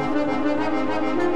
¡Gracias!